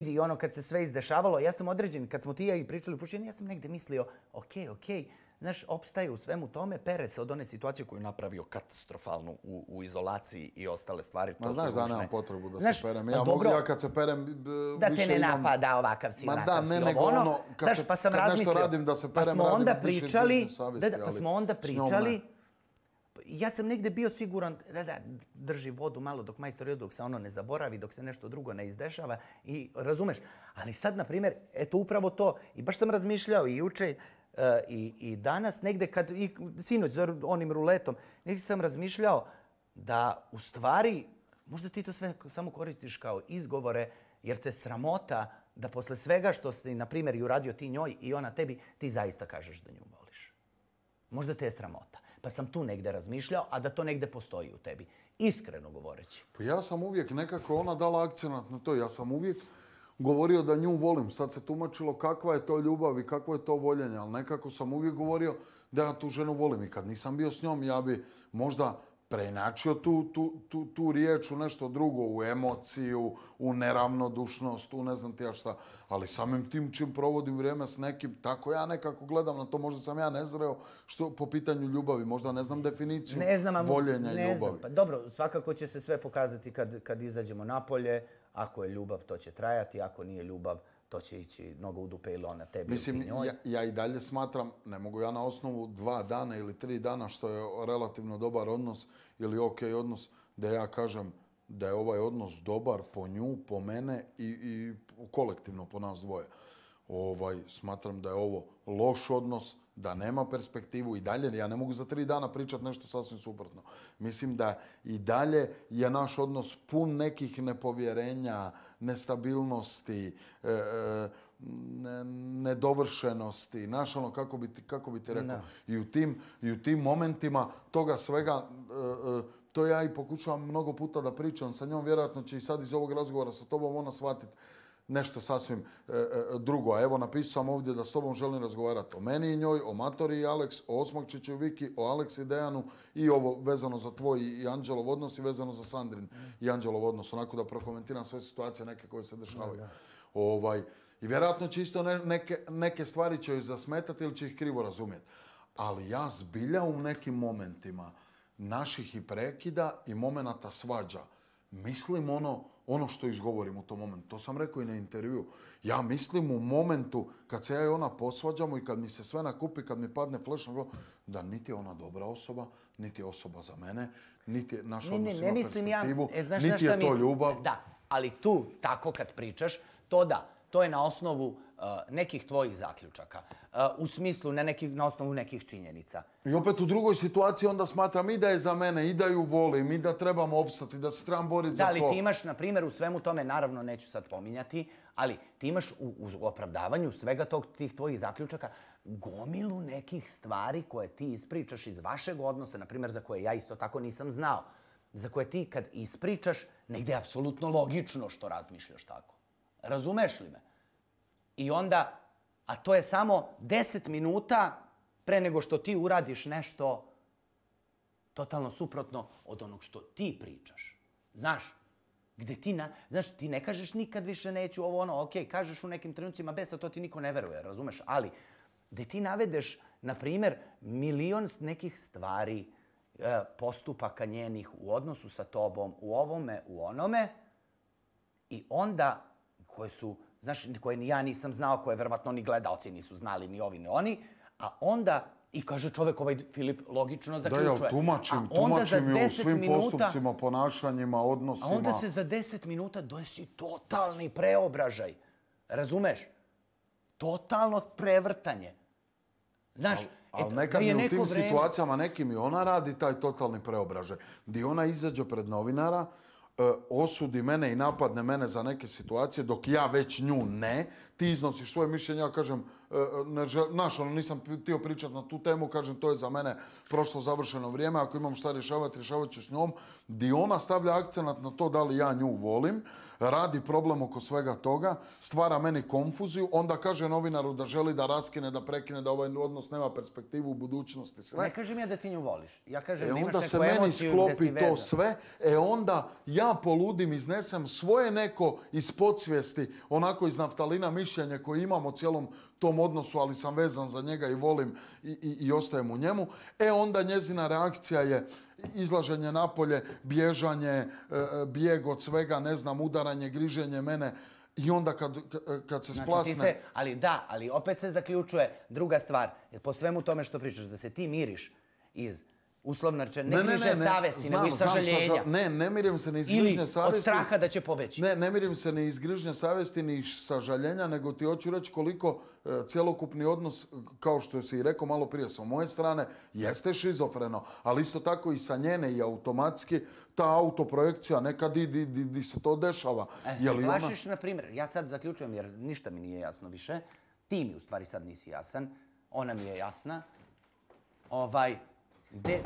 i ono kad se sve izdešavalo, ja sam određen, kad smo ti ja i pričali u ja sam negde mislio, ok, ok, znaš, opstaje u svemu tome, pere se od one situacije koju je napravio katastrofalnu u, u izolaciji i ostale stvari. Ma znaš da nemam potrebu da znaš, se perem. Ja, pa mogu, ja kad se perem Da te ne napada ovakav si, Ma da, ne, nego ono, ono kad, znaš, pa sam kad nešto radim da se perem, pa smo onda pričali, da, da, pa smo onda pričali, ja sam negde bio siguran da, da drži vodu malo dok majstor dok se ono ne zaboravi, dok se nešto drugo ne izdešava i razumeš. Ali sad, na primjer, eto upravo to, i baš sam razmišljao i juče uh, i, i danas negde kad, i sinoć za onim ruletom, negde sam razmišljao da u stvari, možda ti to sve samo koristiš kao izgovore, jer te sramota da posle svega što si, na primjer, i uradio ti njoj i ona tebi, ti zaista kažeš da nju voliš. Možda te je sramota. Pa sam tu negde razmišljao, a da to negde postoji u tebi. Iskreno govoreći. Pa ja sam uvijek nekako ona dala akcenat na to. Ja sam uvijek govorio da nju volim. Sad se tumačilo kakva je to ljubav i kakvo je to voljenje. Ali nekako sam uvijek govorio da ja tu ženu volim. I kad nisam bio s njom, ja bi možda preinačio tu, tu, tu, tu riječ u nešto drugo, u emociju, u neravnodušnost, u ne znam ti ja šta. Ali samim tim čim provodim vrijeme s nekim, tako ja nekako gledam na to, možda sam ja nezreo što po pitanju ljubavi, možda ne znam definiciju ne znam, voljenja ne ljubavi. Znam. Pa dobro, svakako će se sve pokazati kad, kad izađemo napolje, ako je ljubav, to će trajati, ako nije ljubav, to će ići mnogo u dupe ili ona tebi Mislim, ja, ja i dalje smatram, ne mogu ja na osnovu dva dana ili tri dana, što je relativno dobar odnos ili ok odnos, da ja kažem da je ovaj odnos dobar po nju, po mene i, i kolektivno po nas dvoje. Ovaj, smatram da je ovo loš odnos, da nema perspektivu i dalje, ja ne mogu za tri dana pričati nešto sasvim suprotno. Mislim da i dalje je naš odnos pun nekih nepovjerenja, nestabilnosti, e, e, nedovršenosti, znaš ono, kako bi ti, kako bi ti rekao. No. I, u tim, I u tim momentima toga svega, e, e, to ja i pokušavam mnogo puta da pričam sa njom, vjerojatno će i sad iz ovog razgovora sa tobom ona shvatiti nešto sasvim e, e, drugo. A evo, napisao sam ovdje da s tobom želim razgovarati o meni i njoj, o Matori i Aleks, o Osmakčiću i Viki, o Aleks i Dejanu i ovo vezano za tvoj i Anđelov odnos i vezano za Sandrin i Anđelov odnos. Onako da prokomentiram sve situacije neke koje se dešavaju. Ovaj, I vjerojatno će isto neke, neke stvari će joj zasmetati ili će ih krivo razumjeti. Ali ja zbilja u nekim momentima naših i prekida i momenata svađa, mislim ono, ono što izgovorim u tom momentu. To sam rekao i na intervju. Ja mislim u momentu kad se ja i ona posvađamo i kad mi se sve nakupi, kad mi padne flash na da niti je ona dobra osoba, niti je osoba za mene, niti je naša ne, ne, ne mislim ja, e, znaš niti je to mislim? ljubav. Da, ali tu, tako kad pričaš, to da, to je na osnovu uh, nekih tvojih zaključaka. Uh, u smislu, na, nekih, na osnovu nekih činjenica. I opet u drugoj situaciji onda smatram i da je za mene, i da ju volim, i da trebamo opstati, da se trebam boriti za to. Da, ali ti imaš, na primjer, u svemu tome, naravno neću sad pominjati, ali ti imaš u, u opravdavanju svega tog, tih tvojih zaključaka gomilu nekih stvari koje ti ispričaš iz vašeg odnosa, na primjer, za koje ja isto tako nisam znao, za koje ti kad ispričaš, negde je apsolutno logično što razmišljaš tako. Razumeš li me? I onda, a to je samo 10 minuta pre nego što ti uradiš nešto totalno suprotno od onog što ti pričaš. Znaš, gde ti, na, znaš, ti ne kažeš nikad više neću ovo ono, ok, kažeš u nekim trenucima besa, to ti niko ne veruje, razumeš? Ali, gde ti navedeš, na primjer, milion nekih stvari, e, postupaka njenih u odnosu sa tobom, u ovome, u onome, i onda koje su, znaš, koje ni ja nisam znao, koje verovatno ni gledalci nisu znali, ni ovi, ni oni, a onda, i kaže čovek, ovaj Filip logično zaključuje. Da, ja tumačim, tumačim i u svim minuta, postupcima, ponašanjima, odnosima. A onda se za deset minuta desi totalni preobražaj. Razumeš? Totalno prevrtanje. Znaš, Al, ali nekad mi u tim vreme... situacijama nekim i ona radi taj totalni preobražaj. Di ona izađe pred novinara, E, osudi mene i napadne mene za neke situacije, dok ja već nju ne, ti iznosiš svoje mišljenje, ja kažem, ne žel, naš, ono, nisam tio pričati na tu temu, kažem, to je za mene prošlo završeno vrijeme, ako imam šta rješavati, rješavat ću s njom, di ona stavlja akcenat na to da li ja nju volim, radi problem oko svega toga, stvara meni konfuziju, onda kaže novinaru da želi da raskine, da prekine, da ovaj odnos nema perspektivu u budućnosti. Sve. Ne kažem ja da ti nju voliš. Ja kažem E da imaš onda se meni sklopi to sve, e onda ja poludim, iznesem svoje neko iz podsvijesti, onako iz naftalina mišljenje koje imam o cijelom tom odnosu, ali sam vezan za njega i volim i, i, i ostajem u njemu. E onda njezina reakcija je izlaženje napolje, bježanje, e, bijeg od svega, ne znam, udaranje, griženje mene. I onda kad, kad se Znači, splasne... ti se, ali da, ali opet se zaključuje druga stvar. Po svemu tome što pričaš, da se ti miriš iz uslovno rečeno, ne, griže savesti, nego iz znam šta sažaljenja. žal- Ne, ne mirim se ni iz Ili grižnje od savesti. straha da će pobeći. Ne, ne mirim se ni iz grižnje savesti, ni iz sažaljenja, nego ti hoću reći koliko e, cjelokupni odnos, kao što si i rekao malo prije sa moje strane, jeste šizofreno, ali isto tako i sa njene i automatski ta autoprojekcija nekad i di, di, di se to dešava. E, se li ona- plašiš, na primjer, ja sad zaključujem jer ništa mi nije jasno više. Ti mi u stvari sad nisi jasan, ona mi je jasna. Ovaj, で